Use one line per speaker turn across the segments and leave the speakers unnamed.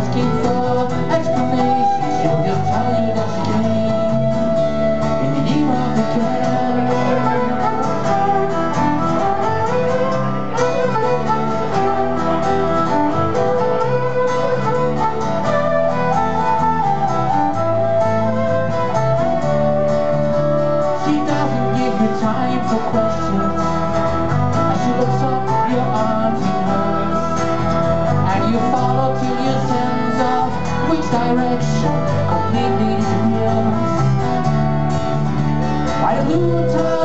asking for direction completely disappears Why the blue tide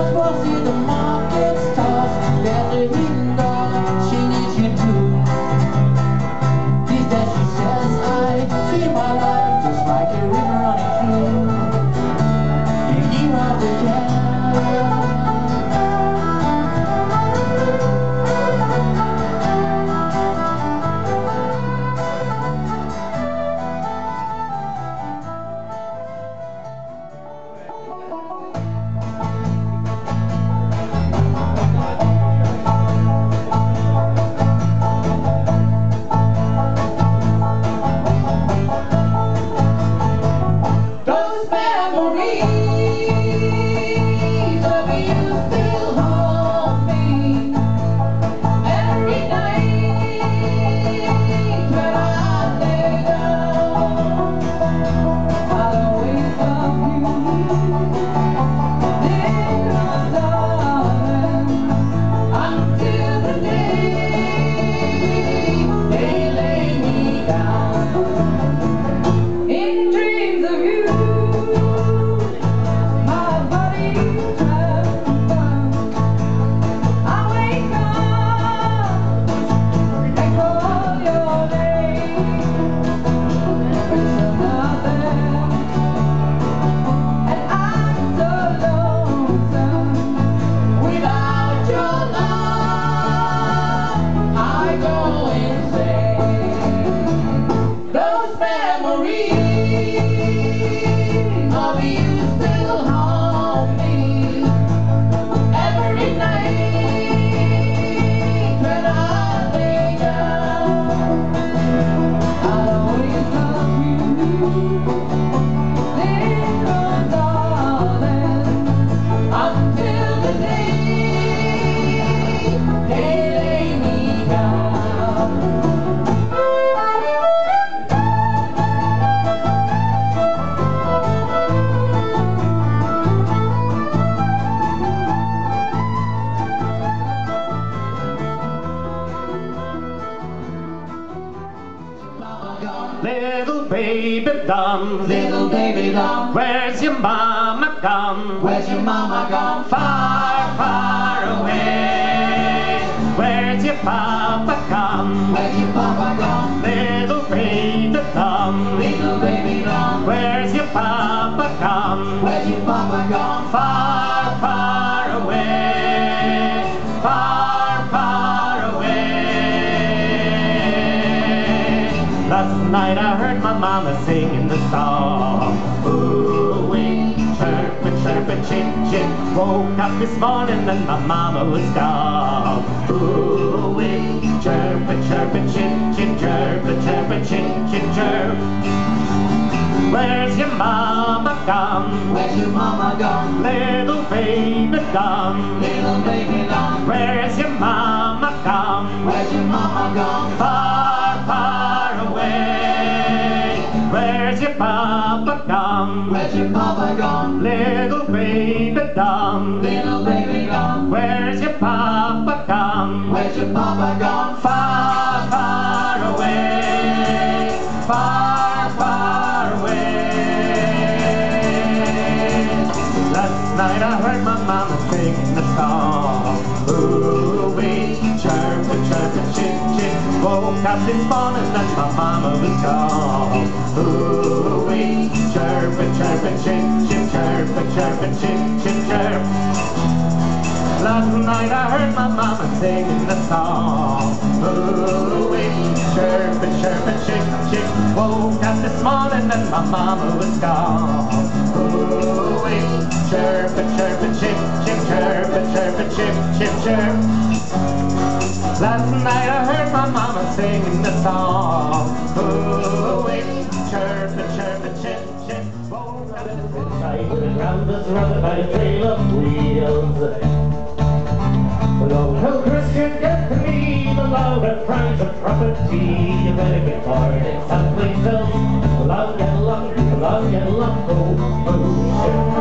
baby dumb,
Little baby dumb.
where's your mama gone?
Where's your mama gone?
Far, far away. Where's your papa gone?
Where's your papa gone?
Little baby dumb,
Little baby gone.
where's your papa gone?
Where's your papa gone?
Far, far away. Far, far away. Last night I mama singing the song. Ooh, wee, chirp and chirp chip chip. Woke up this morning and my mama was gone. Ooh, wee, chirp and chirp and chip chip chirp and chirp chip chip chirp. Where's your mama gone?
Where's your mama gone?
Little baby gone.
Little baby gone.
Where's your mama gone?
Where's your mama gone?
Gone?
Where's your papa gone?
Little baby gone.
Little baby gone.
Where's your papa gone?
Where's your papa gone?
Far, far away. Far, far away. Last night I heard my mama sing the song. Ooh, Oh, Captain Spawn has snatched my family's car. Hooray, chirp and chirp and chip, chip, chirp and chirp and chip, chip, chirp. Last night I heard my mama singing the song. Hooray, chirp and chirp and chip, chip. Woke up this morning and my mama was gone. Hooray, chirp and chirp and chip, chip, chirp and chirp and chip, chip, chirp. Last night I heard my mama singing the song. Oh, it chirp, chirp, chirp, chirp.
Round us round by a trail of wheels. Long held Christian get to me, the loud and prize of property. You better get hard in someplace else. Long and long, long and long, oh, oh,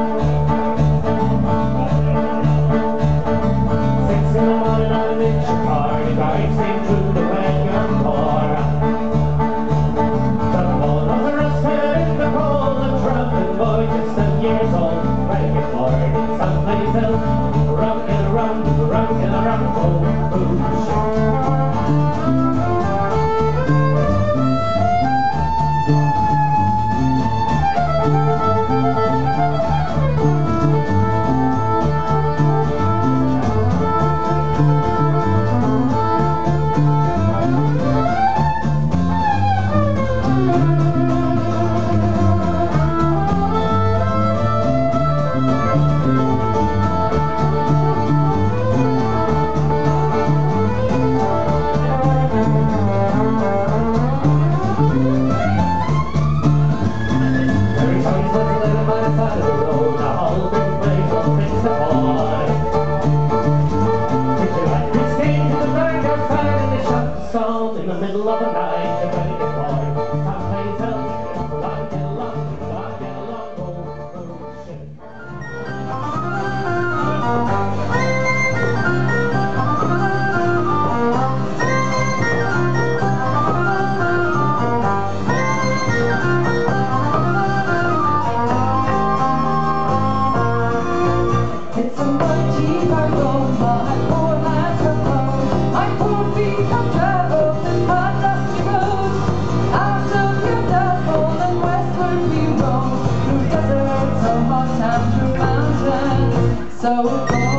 Hello. so cold.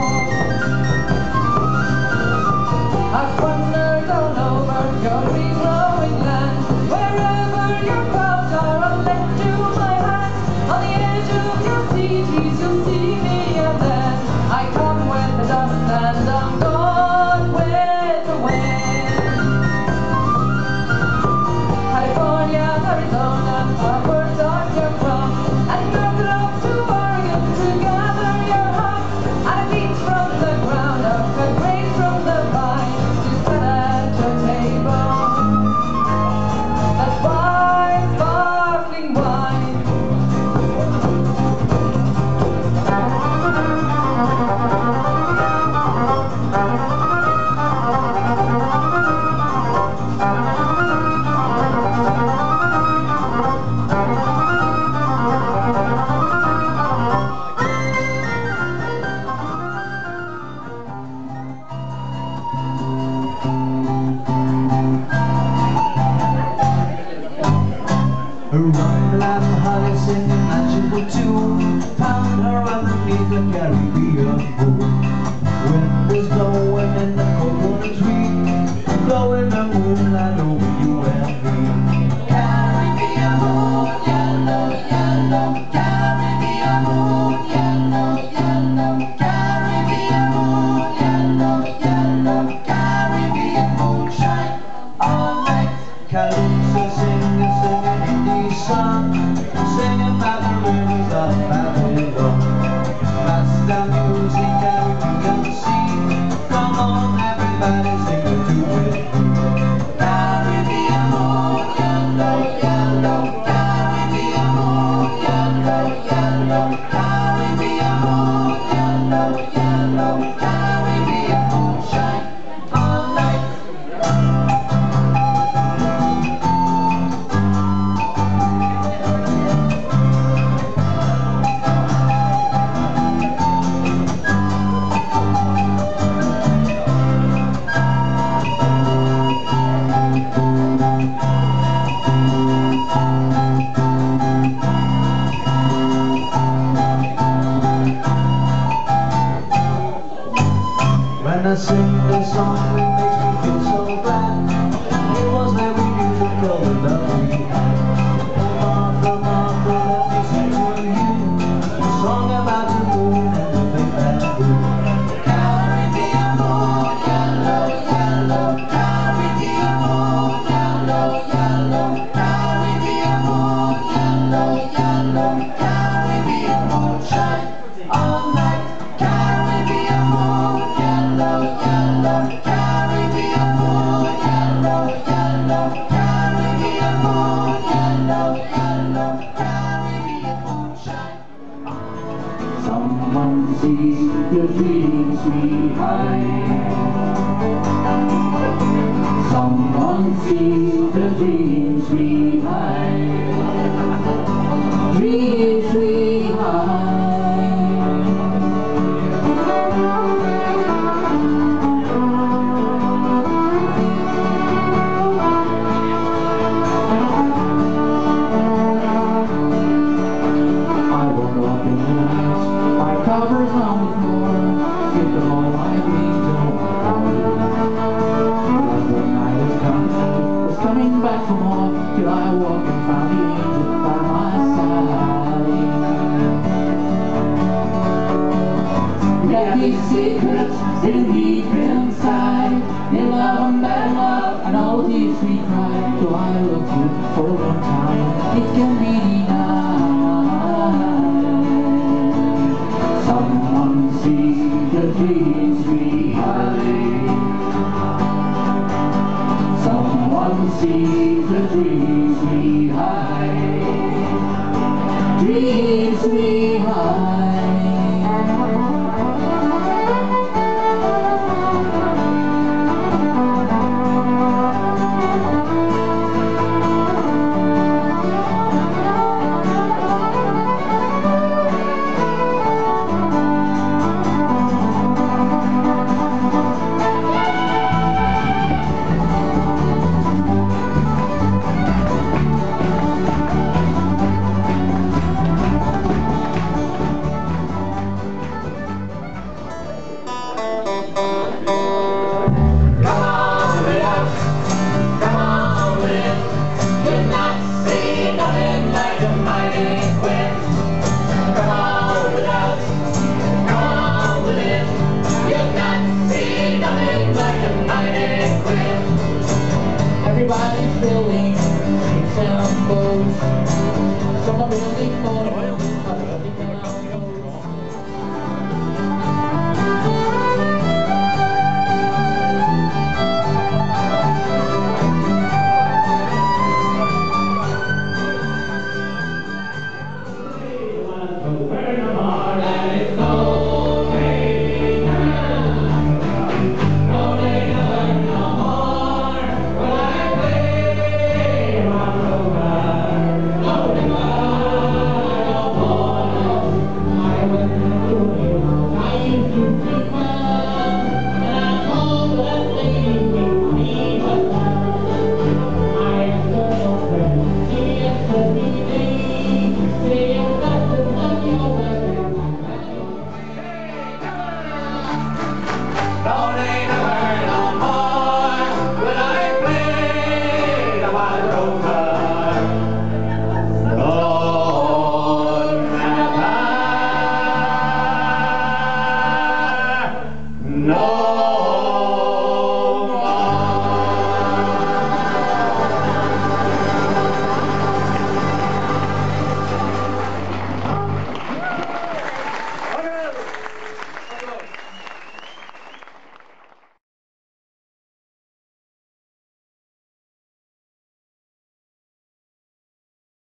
I know Someone on, see the
feelings behind. Someone see the dreams behind. you for a long time.